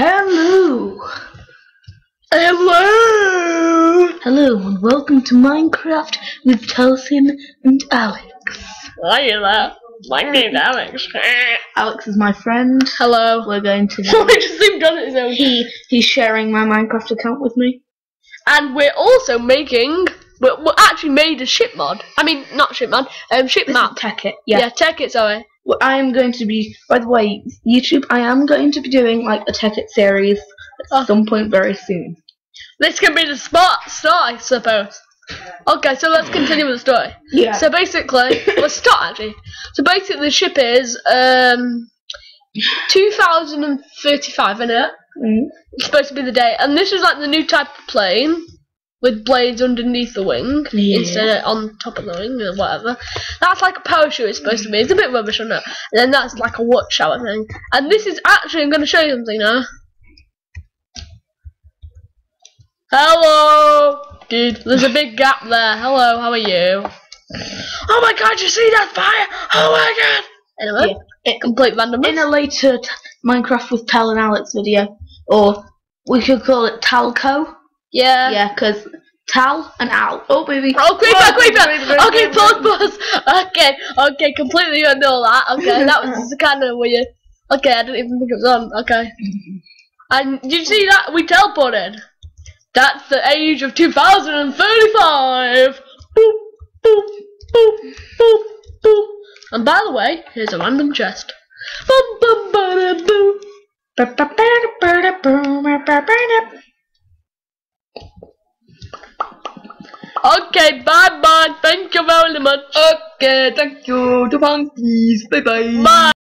Hello! Hello! Hello and welcome to Minecraft with Telsin and Alex. Hi there. My name's Alex. Alex is my friend. Hello. We're going to Sorry, just seemed on its own. he he's sharing my Minecraft account with me. And we're also making, we we actually made a ship mod. I mean, not ship mod, um, ship This map. Tekkit. Yeah, Yeah. check it, sorry. Well, I am going to be by the way, YouTube, I am going to be doing like a Tekkit series at Oh. some point very soon. This can be the spot start, I suppose. Okay, so let's continue with the story. Yeah. So basically, let's start actually. So basically, the ship is um, 2035, isn't it? Mm. It's supposed to be the day, and this is like the new type of plane with blades underneath the wing Yeah. instead of on top of the wing or whatever. That's like a parachute. It's supposed to be. It's a bit rubbish, isn't it? And then that's like a watch shower thing. And this is actually. I'm going to show you something now. Hello, dude. There's a big gap there. Hello, how are you? Oh my god, you see that fire? Oh my god. Anyway, It- complete randomness. in a later Minecraft with Tal and Alex video, or we could call it Talco. Yeah. Yeah, because Tal and Al. Oh baby. Oh, creeper, Oh, creeper! creeper, Okay, pause, pause. Okay, okay, completely ignore that. Okay, that was kind of weird. Okay, I didn't even think it was on. Okay. And you see that? We teleported. That's the age of 2035. Boop, boop, boop, boop, boop. And by the way, here's a random chest. Boom, boom, bada, boom. Okay, bye bye. Thank you very much. Okay, thank you. To monkeys. Bye bye. Bye.